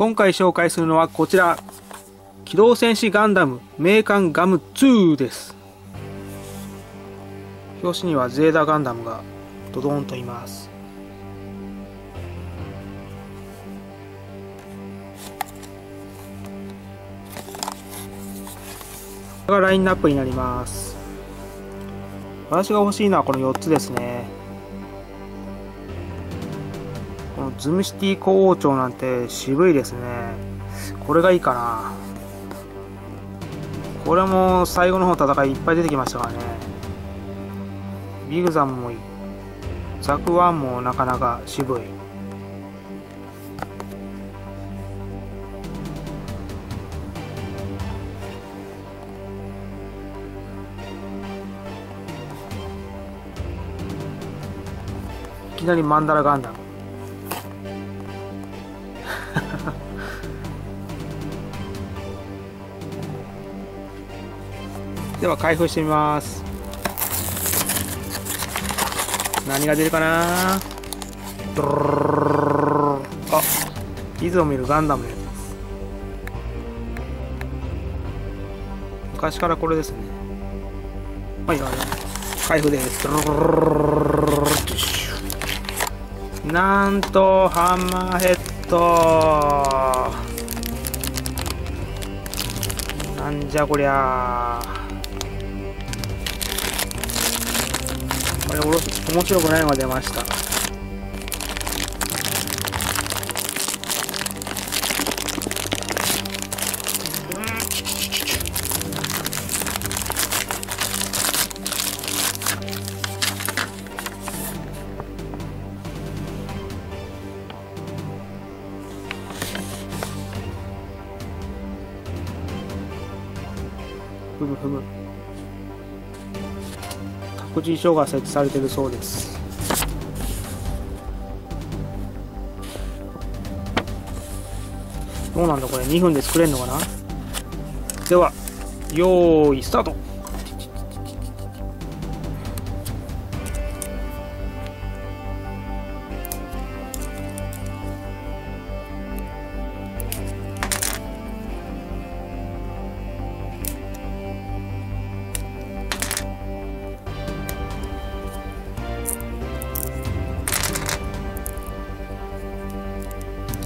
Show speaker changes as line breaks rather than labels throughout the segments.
今回紹介するのはこちら。機動戦士ガンダム名艦ガム2です。表紙にはゼーダガンダムがドドンといます。これがラインナップになります。私が欲しいのはこの4つですね。このズムシティ古王朝なんて渋いですね。これがいいかな。これも最後の方戦いいっぱい出てきましたからね。ビグザムもいい。ザクワンもなかなか渋い。いきなりマンダラガンダム。では開封してみます。何が出るかな？ドあいつを見るガンダム。やつです昔からこれですね。はいはい開封です。なんとハンマーヘッド。なんじゃこりゃ。これ面白くないのが出ました。ふむふむ。託児所が設置されているそうです。どうなんだこれ？2分で作れるのかな？では用意スタート。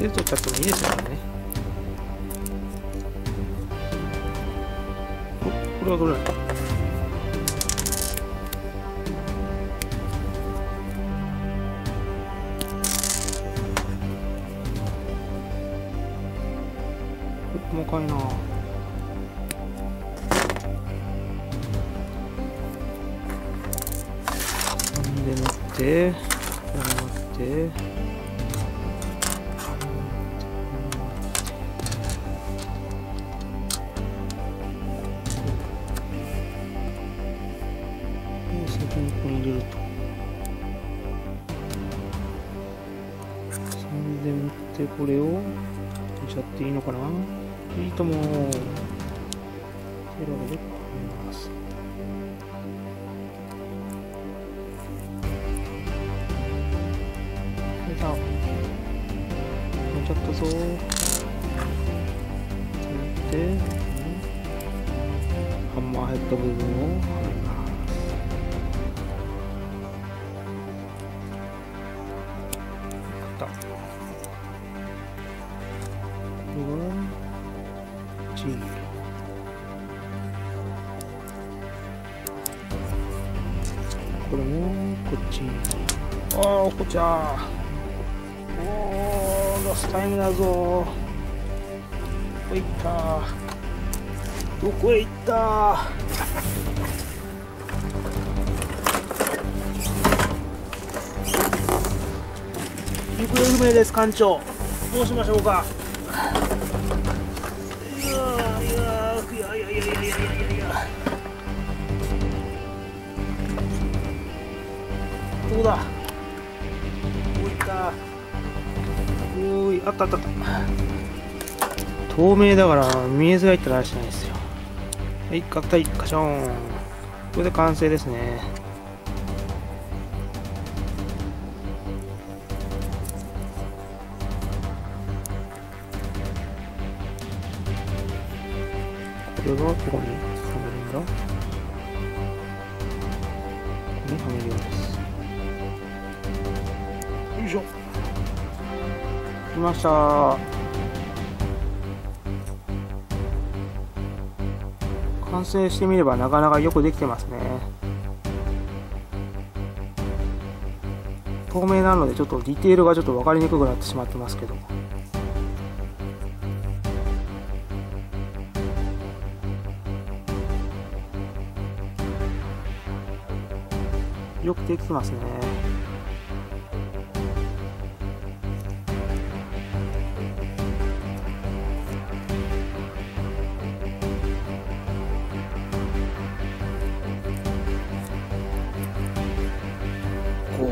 手で取っちゃってもいいですからねおこれはどれだ細かいなで塗ってこれ塗ってにここに入れると。そんで塗ってこれを入れちゃっていいのかな？いいともテロでこみます。出た塗っちゃったぞ。塗って。ハンマーヘッド部分を。チールこれもこっちああこちゃおーラスタイムだぞどこ行ったどこへ行った行方不明です艦長。どうしましょうか。どこだ？どういった。おいあったあったあった。透明だから見えづらいって話じゃないですよ。はい合体カショーン。これで完成ですね。れがど。こにはめるんだここにはめるようです。よいしょ。来ました。完成してみればなかなかよくできてますね。透明なのでちょっとディテールがちょっと分かりにくくなってしまってますけど。よくできてますね。こう。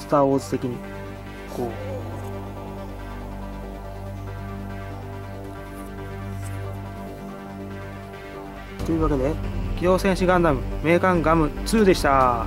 スター・ウォーズ的に。こう。というわけで「機動戦士ガンダム名鑑ガム2」でした。